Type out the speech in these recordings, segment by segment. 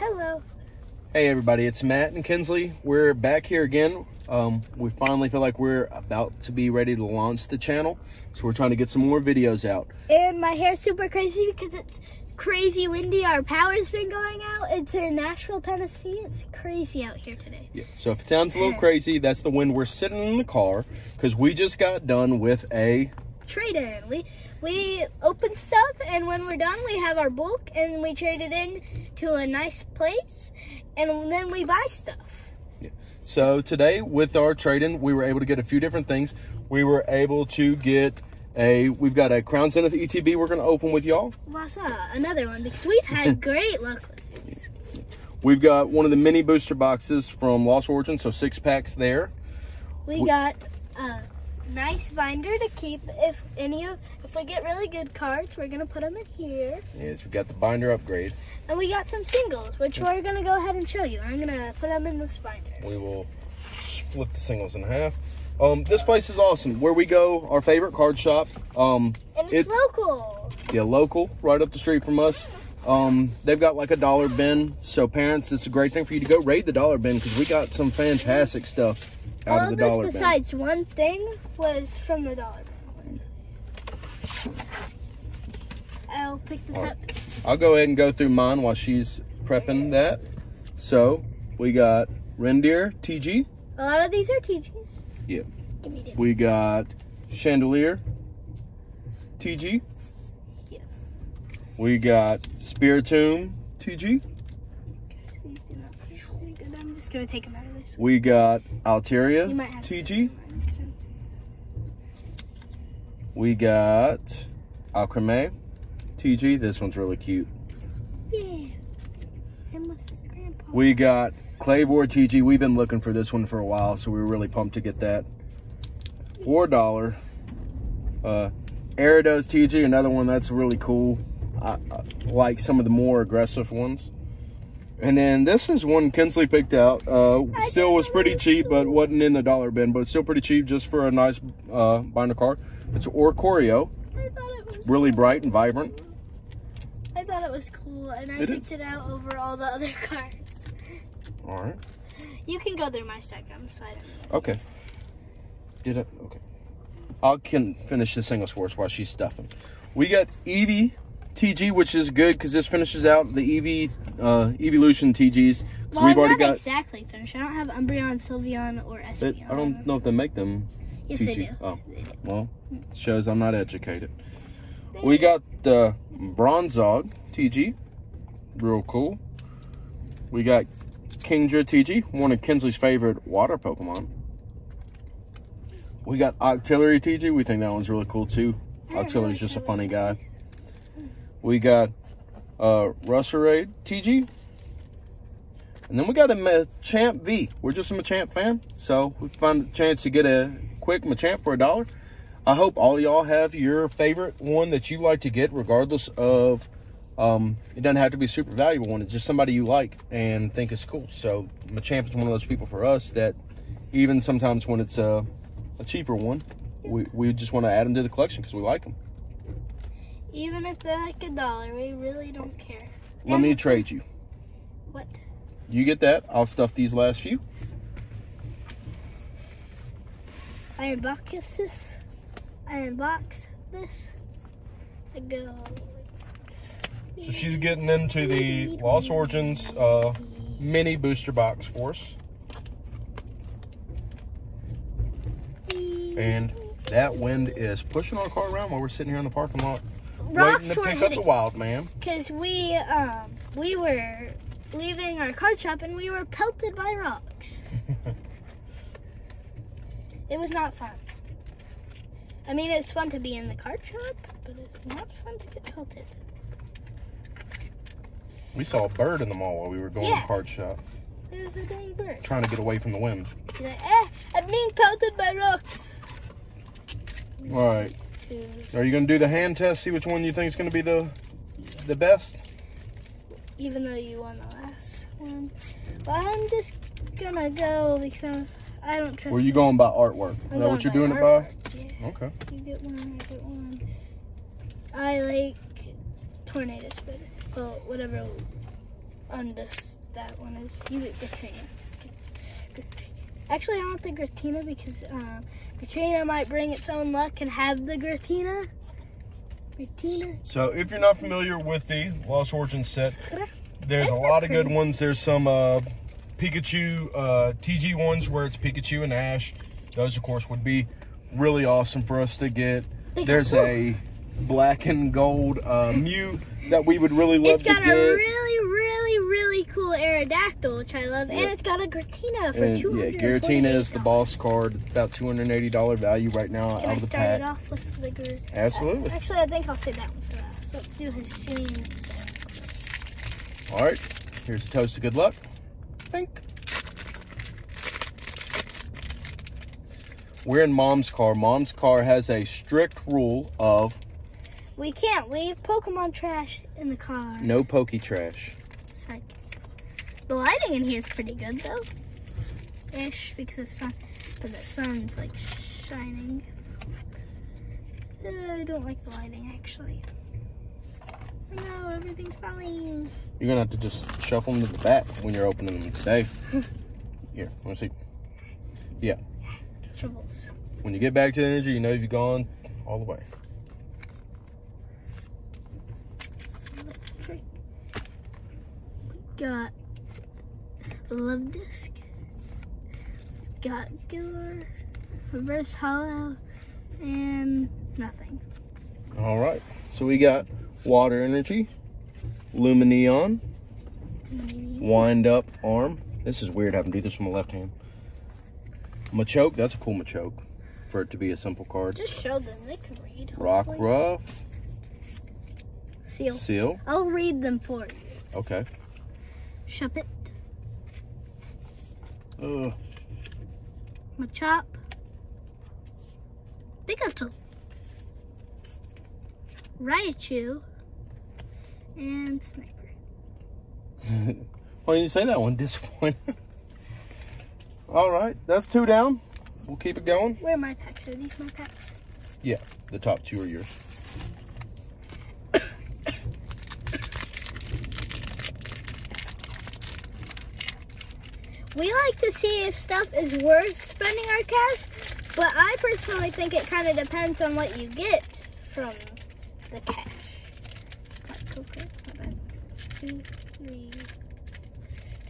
Hello. Hey everybody, it's Matt and Kinsley. We're back here again. Um, we finally feel like we're about to be ready to launch the channel. So we're trying to get some more videos out. And my hair's super crazy because it's crazy windy. Our power's been going out. It's in Nashville, Tennessee. It's crazy out here today. Yeah, so if it sounds a little crazy, that's the wind we're sitting in the car because we just got done with a Trade in. We we open stuff and when we're done we have our bulk and we trade it in to a nice place and then we buy stuff. yeah. So today with our trade-in, we were able to get a few different things. We were able to get a, we've got a Crown Zenith ETB we're gonna open with y'all. What's up? Another one because we've had great luck with these. We've got one of the mini booster boxes from Lost Origin, so six packs there. We got a nice binder to keep if any of if we get really good cards, we're gonna put them in here. Yes, we've got the binder upgrade. And we got some singles, which we're gonna go ahead and show you. I'm gonna put them in this binder. We will split the singles in half. Um, this place is awesome. Where we go, our favorite card shop. Um, And it's It- local. yeah, local, right up the street from us. Um, they've got like a dollar bin, so parents, it's a great thing for you to go raid the dollar bin because we got some fantastic stuff out All of the this dollar bin. besides one thing was from the dollar bin. I'll pick this All up. I'll go ahead and go through mine while she's prepping that. So we got reindeer TG, A lot of these are TGs. Yeah. Give me we got Chandelure TG, Yes. we got spiritomb TG, These do not feel very good. I'm just gonna take them out of this. we got Altaria might have to TG, we got Alcremie TG. This one's really cute. Yeah. Him with his grandpa. We got Clayvor TG. We've been looking for this one for a while, so we were really pumped to get that. Four dollar. Uh, Ariados TG, another one that's really cool. I, I like some of the more aggressive ones. And then this is one Kinsley picked out. Uh, still was pretty cheap, but wasn't in the dollar bin, but still pretty cheap just for a nice uh, binder card. It's Oricorio, I thought it was really bright and vibrant. It was cool, and I It picked is. it out over all the other cards. All right. You can go through my stack. I'm sorry. Okay. Did it? Okay. I can finish the singles for us while she's stuffing. We got Eevee TG, which is good because this finishes out the Eevee uh, Evolution TGs. Well, we've I'm already got. exactly finished. I don't have Umbreon, Sylveon, or It, Espeon. I don't know if they make them. Yes, they TG. do. Oh. They do. Well, shows I'm not educated. We got the Bronzong TG, real cool. We got Kingdra TG, one of Kinsley's favorite water Pokemon. We got Octillery TG. We think that one's really cool too. Octillery's just a funny guy. We got uh Roserade TG. And then we got a Machamp V. We're just a Machamp fan, so we found a chance to get a quick Machamp for a dollar. I hope all y'all have your favorite one that you like to get, regardless of. Um, it doesn't have to be a super valuable one. It's just somebody you like and think is cool. So Machamp is one of those people for us that, even sometimes when it's a, a cheaper one, we, we just want to add them to the collection because we like them. Even if they're like a dollar, we really don't care. Let And me trade you. What? You get that. I'll stuff these last few. I unbox this. Unbox this. I go. So she's getting into the Lost Origins uh, mini booster box for us. And that wind is pushing our car around while we're sitting here in the parking lot Rocks waiting to were pick up the wild man. Because we, um, we were leaving our card shop and we were pelted by rocks. it was not fun. I mean, it's fun to be in the card shop, but it's not fun to get pelted. We saw a bird in the mall while we were going to the card shop, There was a dang bird. trying to get away from the wind. She's like, eh, I'm being pelted by rocks. All right. Are you going to do the hand test, see which one you think is going to be the the best? Even though you won the last one. But I'm just gonna go because I don't trust are you going by artwork? Is that what you're doing it by? Yeah. Okay. You get one, I get one. I like tornadoes better. Well, whatever on this. That one is you get Katrina. Actually, I don't think Giratina because uh, Katrina might bring its own luck and have the Giratina. Giratina. So if you're not familiar with the Lost Origins set, there's a lot of good ones. There's some uh, Pikachu uh, TG ones where it's Pikachu and Ash. Those, of course, would be really awesome for us to get. Pikachu. There's a black and gold uh, Mew that we would really love to get. It's got a really, really, really cool Aerodactyl, which I love, and it's got a Giratina for and two yeah. Giratina is the boss card. About $280 value right now Can out I of the start it pack. off with the Absolutely. Actually, I think I'll save that one for last. Let's do his scenes. All right, here's a toast to good luck. Think. We're in Mom's car. Mom's car has a strict rule of We can't leave Pokemon trash in the car. no pokey trash. Psych. The lighting in here is pretty good though. Ish, because the sun, but the sun's like shining. Uh, I don't like the lighting actually. No, everything's fine. You're gonna have to just shuffle them to the back when you're opening them today. Here, let me see. Yeah. Troubles. When you get back to the energy, you know you've gone all the way. Electric. Got Luvdisc. Got Gillar. Reverse Holo. And nothing. All right, so we got water energy, Lumineon, wind up arm. This is weird having to do this from my left hand. Machoke, that's a cool Machoke for it to be a simple card. Just show them. They can read. Rock hopefully. Ruff, Seal. Seal, I'll read them for you. okay. Shuppet. Uh, Machop. Pikachu. Raichu. And Sniper. why didn't you say that one? Disappointed. All right, that's two down. We'll keep it going. Where are my packs? Are these my packs? Yeah, the top two are yours. We like to see if stuff is worth spending our cash, but I personally think it kind of depends on what you get from the cash. Like, okay, not bad. Two, three,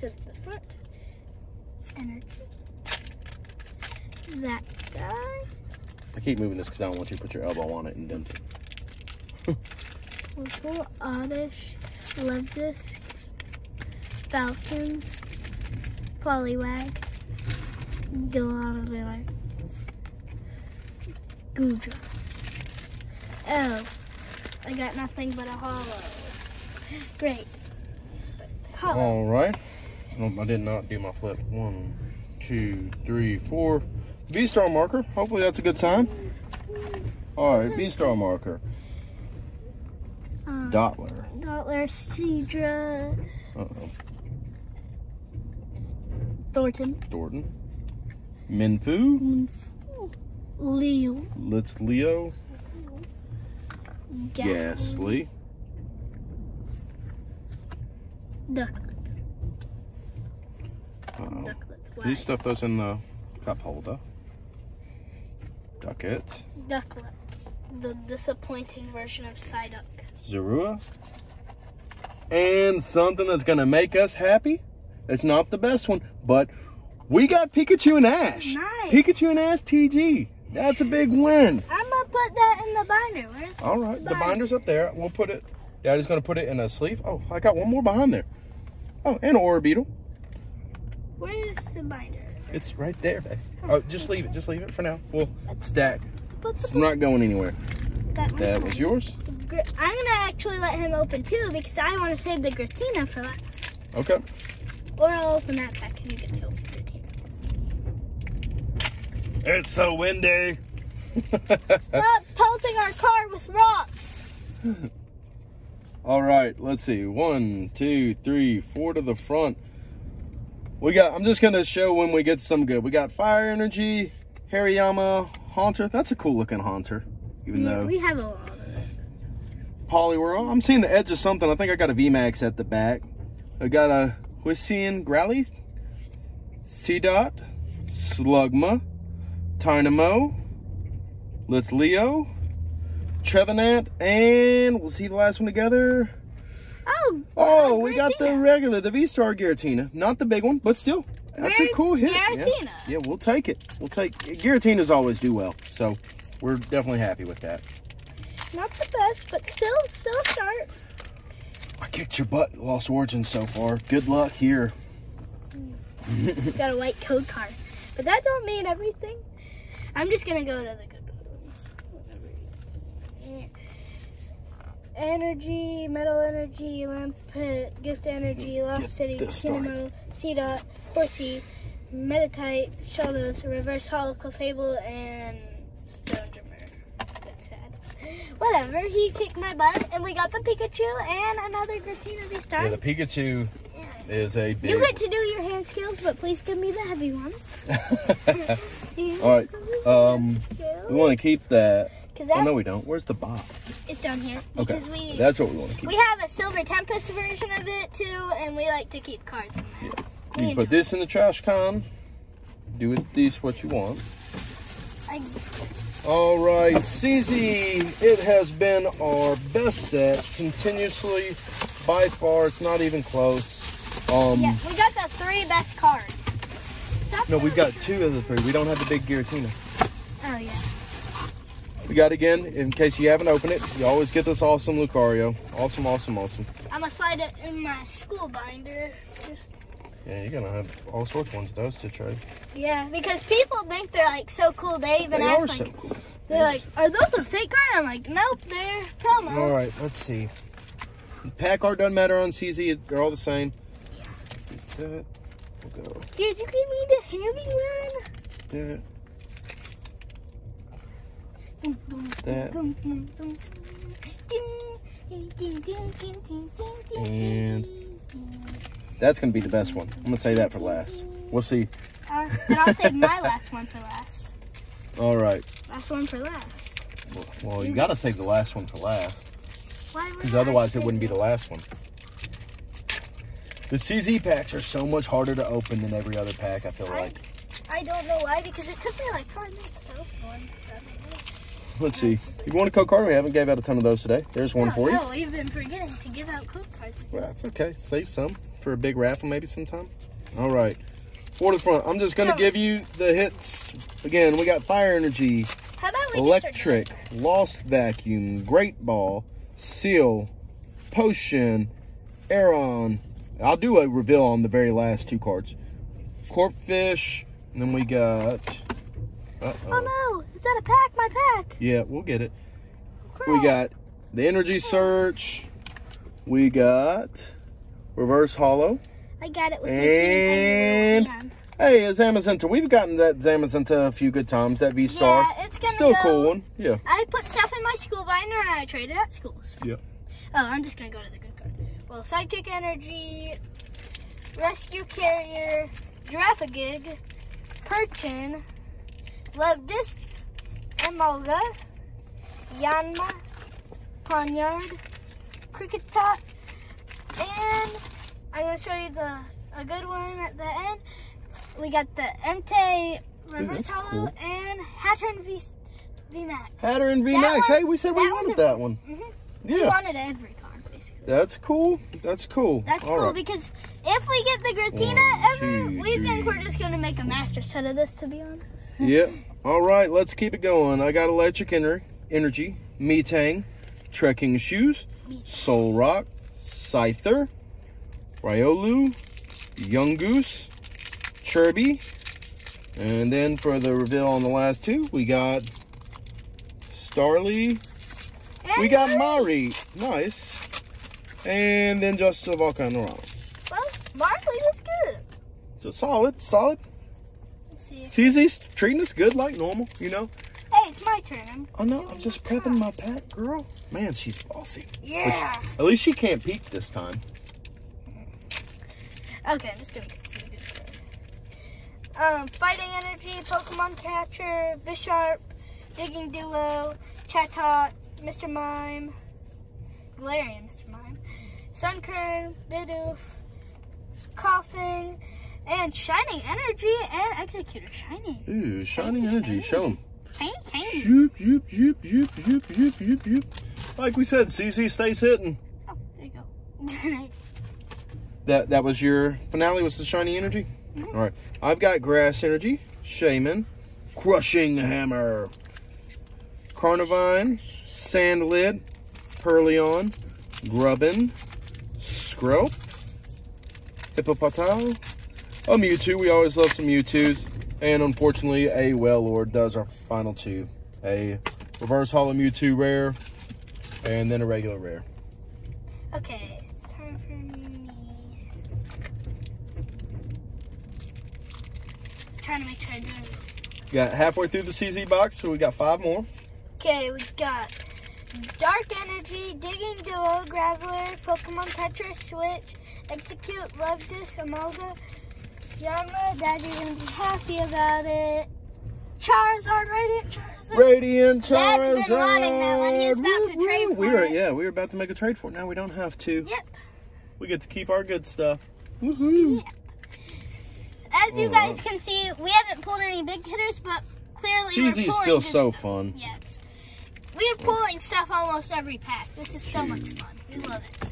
to the front. Energy. That guy. I keep moving this because I don't want you to put your elbow on it and dent it. Full Oddish, Luvdisc, Falcon, Poliwag, Galarian, Goodra. Oh, I got nothing but a holo. Great. Holo. All right. I did not do my flip. One, two, three, four. V star marker. Hopefully that's a good sign. All right, V star marker. Um, Dottler. Dottler, Cedra, Uh oh. Thornton, Thornton. Mienfoo. Leo, Let's Leo. Gastly, Gastly. Ducklett, Uh oh. Ducklett, Please stuff those in the cup holder. Ducket. Ducklett, the disappointing version of Psyduck. Zorua. And something that's going to make us happy. It's not the best one, but we got Pikachu and Ash. Nice. Pikachu and Ash TG. That's a big win. I'm gonna put that in the binder. Where's All right, the binder? binder's up there. We'll put it. Daddy's going to put it in a sleeve. Oh, I got one more behind there. Oh, and an Orbeetle. Where's the binder? It's right there. babe. Oh, just leave it. Just leave it for now. We'll stack. Put It's not going anywhere. that, That was yours. I'm gonna actually let him open too because I want to save the Giratina for last. Okay. Or I'll open that pack and you get to open Giratina. It's so windy. Stop pelting our car with rocks. All right, let's see. One, two, three, four to the front. We got, I'm just going to show when we get some good. We got Fire Energy, Hariyama, Haunter. That's a cool looking Haunter. Even Yeah, though we have a lot of it. Poliwhirl. I'm seeing the edge of something. I think I got a VMAX at the back. I got a Whissian Growly, Seedot, Slugma, Tynamo, Litleo, Trevenant, and we'll see the last one together. Oh, Oh, oh we got the regular, the V-Star Giratina. Not the big one, but still, that's Very a cool hit. Yeah. Giratina. yeah, we'll take it. We'll take Giratinas always do well, so we're definitely happy with that. Not the best, but still, still a start. I kicked your butt, Lost Origin so far. Good luck here. Got a white code card, but that don't mean everything. I'm just gonna go to the good ones. Energy, Metal Energy, Lampent, Gift Energy, Lost Get City. Cinema, C-Dot, Horsey, Metatite, Shaldos, Reverse Holo Clefable, and Stone Drummer. That's sad. Whatever, he kicked my butt, and we got the Pikachu and another Giratina V-Star. Yeah, the Pikachu is a big. You get to do your hand skills, but please give me the heavy ones. All right, um, we want to keep that. Oh no, we don't. Where's the box? it's down here. Okay, Because we that's what we want to keep. we have a Silver Tempest version of it too, and we like to keep cards in there. You can put this in the trash can. Do with these what you want. I, All right, CZ, it has been our best set continuously. By far, it's not even close. Um, yeah, we got the three best cards. Stop no, we've got two of the three. We don't have the big Giratina. Yeah. We got again, in case you haven't opened it, you always get this awesome Lucario. Awesome, awesome, awesome. I'm gonna slide it in my school binder. Just Yeah, you're gonna have all sorts of ones, those to trade. yeah, because people think they're like so cool. They even They ask are like, so cool. they're like, are those a fake card? I'm like, nope, they're promos. All right, let's see. Pack art doesn't matter on CZ. They're all the same. That. We'll go. Did you give me the heavy one? That. That. And that's gonna be the best one. I'm gonna say that for last. We'll see. Uh, then I'll save my last one for last. All right. Last one for last. Well, you gotta save the last one for last, Why because otherwise it wouldn't be the last one. The CZ packs are so much harder to open than every other pack. I feel I- like. I don't know why, because it took me like five minutes to open one. Let's see. If you want a code card, we haven't gave out a ton of those today. There's one No, for you. No, we've been forgetting to give out code cards. Well, that's okay. Save some for a big raffle maybe sometime. All right. For the front, I'm just gonna No. give you the hits. Again, we got Fire Energy, How about we Electric, Lost Vacuum, Great Ball, Seal, Potion, Aron. I'll do a reveal on the very last two cards. Corphish, and then we got. Uh Oh no! Is that a pack? My pack. Yeah, we'll get it. Crap. We got the Energy Search. We got Reverse Holo. I got it with And- my teeny tiny little hands. Hey, Zamazenta. We've gotten that Zamazenta a few good times. That V Star. Yeah, it's gonna Still go- cool one. Yeah. I put stuff in my school binder and I traded at schools. Yeah. Oh, I'm just gonna go to the good card. Well, Sidekick Energy, Rescue Carrier, Girafarig, Perchin, Luvdisc, Emolga, Yanma, Ponyard, Cricket Tot, and I'm gonna show you the a good one at the end. We got the Entei Reverse that's Holo cool. and Hattern V V Max. Hatter and V Max. one- Hey, we said we wanted that one. Mhm. We wanted every card basically. That's cool. That's cool. That's All cool right. because if we get the Giratina ever, two, we think we're just gonna make a master set of this. To be honest. Yeah. All right, let's keep it going. I got Electric Ener- Energy, Metang, Trekking Shoes, Solrock, Scyther, Riolu, Yungoos, Chirby, and then for the reveal on the last two, we got Starly, we got Mari, nice, and then just the Volcano Round. Well, Marley was good. So solid, solid. CZ's treating us good like normal, you know. Hey, it's my turn. I'm, Oh no, I'm just prepping my pack, girl. Man, she's bossy. yeah. At least she can't peek this time. Okay, I'm just gonna get to the good. Um, Fighting Energy, Pokemon Catcher, Bisharp, Digging Duo, Chatot, Mr. Mime, Galarian Mr. Mime, Sunkern, Bidoof, Koffing, and Shining Energy, and Executor Shining. Ooh, shining energy. Show them. Shiny, shiny. Zoop, zoop, zoop, zoop, zoop, zoop, zoop, zoop. Like we said, CZ stays hitting. Oh, there you go. That that was your finale. Was the shiny energy? Mhm. All right. I've got grass energy, shaman, crushing hammer, carnivine, sand lid, Perleon, grubbin, scrope, Hippopotas, a Mewtwo. We always love some Mewtwo's, and unfortunately, a Wailord does our final two. A reverse holo Mewtwo rare, and then a regular rare. okay, it's time for me. Trying to make sure I do it. Got halfway through the CZ box, so we got five more. Okay, we got Dark Energy, Digging Duo, Graveler, Pokemon Petra, Switch, Execute, Luvdisc, Amoga, Yanma, Daddy's gonna be happy about it. Charizard, Radiant Charizard. Radiant Dad's Charizard. been wanting that one. He was about to trade for we were, it. Yeah, we were about to make a trade for it. Now we don't have to. Yep. We get to keep our good stuff. Woohoo! As you Oh, guys can see, we haven't pulled any big hitters, but clearly we're pulling still so stuff. fun. Yes. We're pulling stuff almost every pack. This is so much fun. We love it.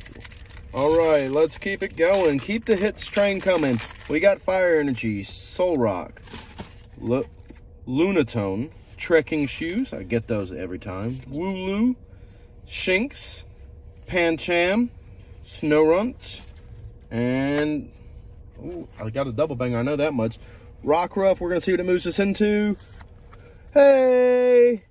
All right, let's keep it going. Keep the hits train coming. We got Fire Energy, Solrock, Lu- Lunatone, Trekking Shoes. I get those every time. Wooloo, Shinx, Pancham, Snorunt, and ooh, I got a double banger. I know that much. Rockruff. We're gonna see what it moves us into. Hey,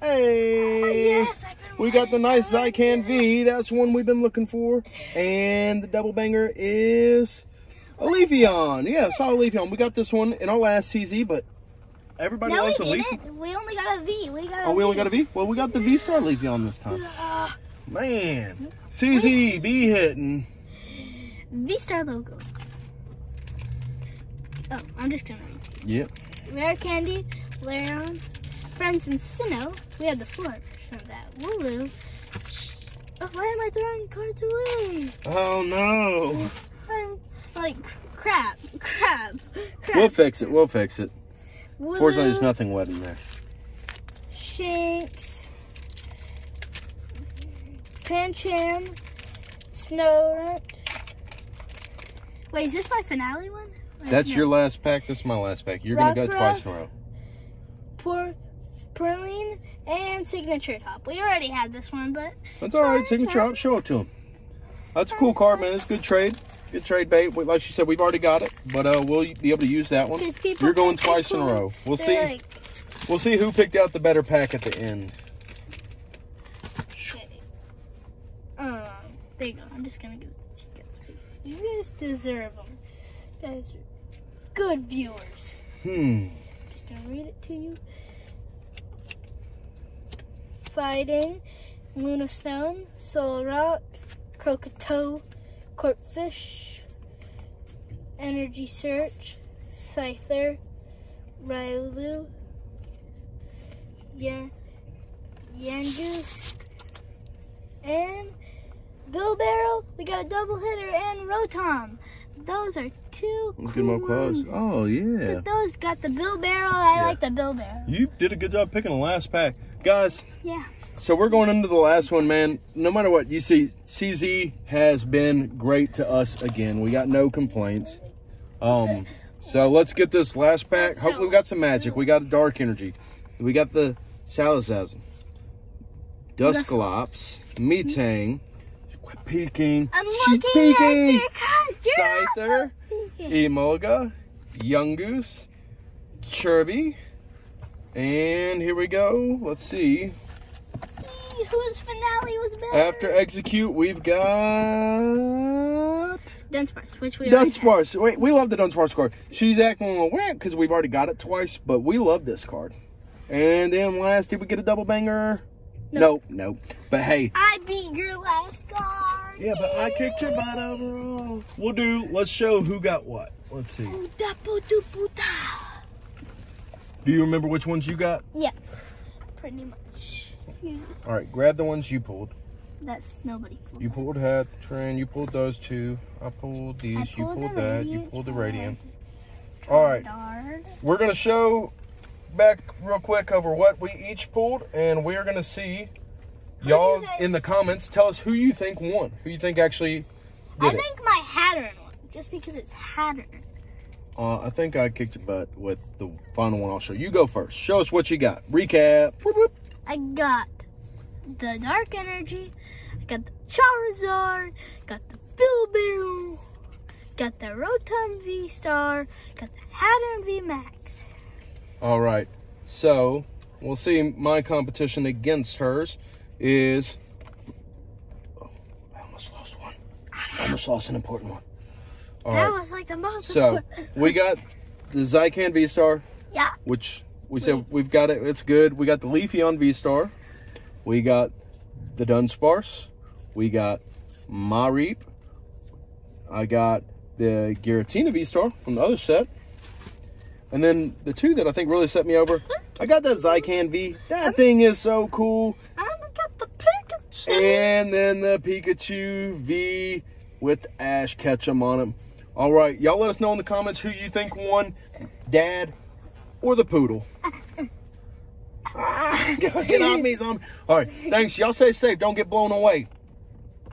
hey. Oh, yes, I've been We got the nice. Zycan V. That's one we've been looking for. And the double banger is a Leafeon. Yeah, saw a Leafeon. We got this one in our last CZ, but everybody No, we loves a. We only got a V. We got a Oh, we only got a V? Well, we got the V Star Leafeon this time. Ah, Man. CZ, B hitting. V Star logo. Oh, I'm just gonna read. Yep. Rare Candy, Larion, Friends and Sinnoh. We have the floor version of that. Wooloo. Oh, why am I throwing cards away? Oh, no. I'm like crap, crap, crap. We'll fix it. We'll fix it. Wooloo, Fortunately, there's nothing wet in there. Shinx, Pancham, Snorunt. Wait, is this my finale one? Or That's no? your last pack. This is my last pack. You're going to go Rockruff. twice in a row. Por, Perline and Signature Top. We already had this one, but That's all right. Signature top. Show it to him. That's a cool card, man. It's a good trade. Good trade bait. Like you said, we've already got it, but uh, we'll be able to use that one. You're going twice in a row. We'll They're see. like, We'll see who picked out the better pack at the end. okay. Um, there you go. I'm just gonna give it to you guys. You guys deserve them. You guys are good viewers. Hmm. Just gonna read it to you. Fighting, Luna Stone, Solrock, Crocotoe, Corphish, Energy Search, Scyther, Riolu, Yan, Yungoos, and Bill Barrel. We got a double hitter and Rotom. Those are two Let's cool get more close. ones. Oh yeah. But those got the Bill Barrel. I Yeah. like the Bill Barrel. You did a good job picking the last pack, guys. Yeah. So we're going into the last one, man. No matter what, you see, CZ has been great to us again. We got no complaints. Um, so let's get this last pack. Hopefully, we got some magic. We got a dark energy. We got the Salazazm, Duscalops, Metang. Peeking. I'm She's peeking. at your card. Scyther, Emolga, Yungoos, Chirby, and here we go. Let's see. See whose finale was better? After execute, we've got Dunsparce, which we. Dunsparce. Wait, we love the Dunsparce card. She's acting a weird because we've already got it twice, but we love this card. And then last, did we get a double banger? Nope, nope. But hey, I beat your last card. yeah, but I kicked your butt overall. We'll do. Let's show who got what. Let's see. Do you remember which ones you got? Yeah, pretty much. You All right, grab the ones you pulled. That's nobody. Pulled You pulled hat, Hattrend, you pulled those two. I pulled these, I you pulled pulled the that, you pulled the. Radiant. All right, we're gonna show back real quick over what we each pulled, and we're gonna see y'all in the comments tell us who you think won, who you think actually I it. think my Hattern one, just because it's Hattern. Uh, I think I kicked your butt with the final one. I'll show you. Go first. Show us what you got. Recap. Whoop, whoop. I got the Dark Energy, I got the Charizard, got the Bilbil, got the Rotom V Star, got the Hattern V Max. All right. So we'll see. My competition against hers is. Oh, I almost lost one. I almost lost an important one. All that right. was like the most So important. we got the Zycan V Star, Yeah. which we said we've got it. It's good. We got the Leafeon V Star. We got the Dunsparce. We got Mareep. I got the Giratina V Star from the other set. And then the two that I think really set me over, I got that Zycan V. That thing is so cool. And I got the Pikachu. And then the Pikachu V with Ash Ketchum on him. All right, y'all let us know in the comments who you think won, Dad or the Poodle. Get off me, zombie. All right, thanks. Y'all stay safe. Don't get blown away.